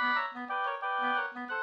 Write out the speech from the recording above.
Música